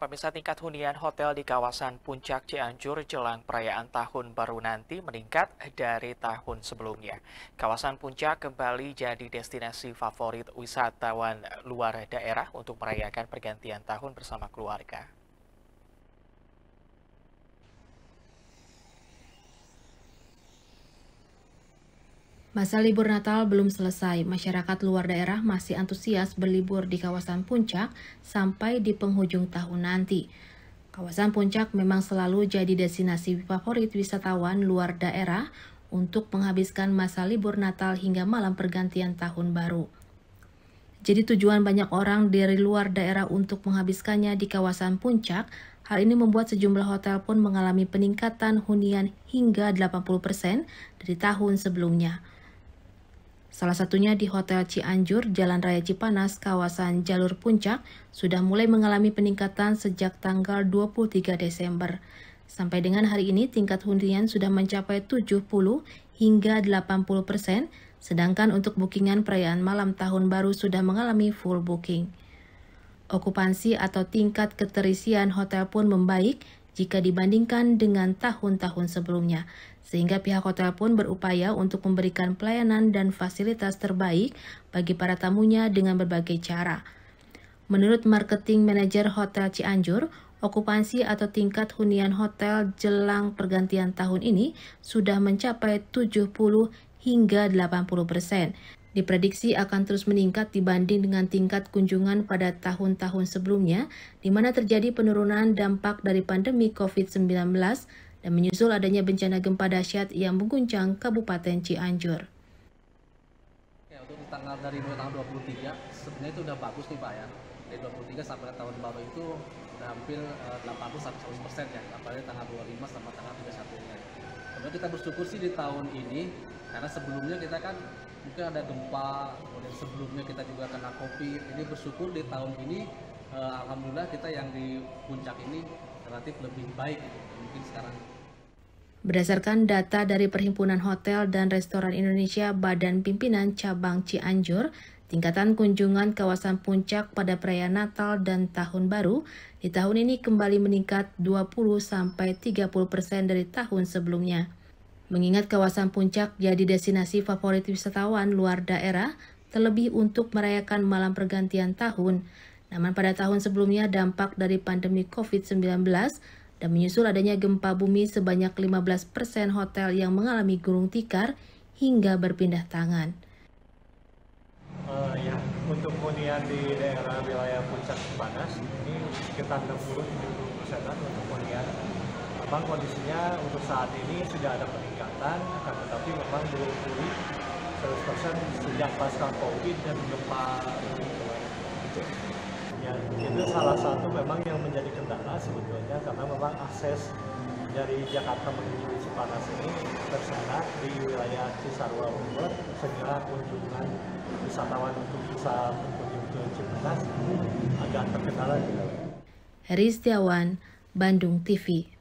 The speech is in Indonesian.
Pemirsa tingkat hunian hotel di kawasan Puncak Cianjur jelang perayaan Tahun Baru nanti meningkat dari tahun sebelumnya. Kawasan Puncak kembali jadi destinasi favorit wisatawan luar daerah untuk merayakan pergantian tahun bersama keluarga. Masa libur Natal belum selesai, masyarakat luar daerah masih antusias berlibur di kawasan Puncak sampai di penghujung tahun nanti. Kawasan Puncak memang selalu jadi destinasi favorit wisatawan luar daerah untuk menghabiskan masa libur Natal hingga malam pergantian tahun baru. Jadi tujuan banyak orang dari luar daerah untuk menghabiskannya di kawasan Puncak, hal ini membuat sejumlah hotel pun mengalami peningkatan hunian hingga 80% dari tahun sebelumnya. Salah satunya di Hotel Cianjur, Jalan Raya Cipanas, kawasan Jalur Puncak, sudah mulai mengalami peningkatan sejak tanggal 23 Desember. Sampai dengan hari ini, tingkat hunian sudah mencapai 70 hingga 80 persen, sedangkan untuk bookingan perayaan malam tahun baru sudah mengalami full booking. Okupansi atau tingkat keterisian hotel pun membaik jika dibandingkan dengan tahun-tahun sebelumnya, sehingga pihak hotel pun berupaya untuk memberikan pelayanan dan fasilitas terbaik bagi para tamunya dengan berbagai cara. Menurut marketing manager Hotel Cianjur, okupansi atau tingkat hunian hotel jelang pergantian tahun ini sudah mencapai 70 hingga 80 persen, diprediksi akan terus meningkat dibanding dengan tingkat kunjungan pada tahun-tahun sebelumnya, di mana terjadi penurunan dampak dari pandemi COVID-19 dan menyusul adanya bencana gempa dahsyat yang mengguncang Kabupaten Cianjur. Ya, untuk tanggal dari mulai tanggal 23, sebenarnya itu udah bagus nih Pak ya. Dari 23 sampai tahun baru itu udah hampir uh, 80 sampai 100 persen ya, apalagi tanggal 25 sampai tanggal 31 nya. Kemudian kita bersyukur sih di tahun ini, karena sebelumnya kita kan mungkin ada gempa kemudian sebelumnya kita juga kena covid ini bersyukur di tahun ini eh, alhamdulillah kita yang di puncak ini relatif lebih baik gitu, mungkin sekarang Berdasarkan data dari Perhimpunan Hotel dan Restoran Indonesia Badan Pimpinan Cabang Cianjur, tingkatan kunjungan kawasan puncak pada perayaan Natal dan Tahun Baru di tahun ini kembali meningkat 20-30% dari tahun sebelumnya. Mengingat kawasan puncak jadi destinasi favorit wisatawan luar daerah, terlebih untuk merayakan malam pergantian tahun. Namun pada tahun sebelumnya dampak dari pandemi COVID-19 dan menyusul adanya gempa bumi sebanyak 15% persen hotel yang mengalami gulung tikar hingga berpindah tangan. Uh, ya, untuk hunian di daerah wilayah puncak panas ini sekitar 60-70 persenan untuk hunian memang kondisinya untuk saat ini sudah ada peningkatan, akan tetapi memang belum pulih 100% sejak pasca COVID dan gempa Ya, itu salah satu memang yang menjadi kendala sebetulnya karena memang akses dari Jakarta menuju Cipanas ini tersendat di wilayah Cisarua Bogor sehingga kunjungan wisatawan untuk bisa berkunjung ke Cipanas. Agak terkendala. Heri Setiawan, Bandung TV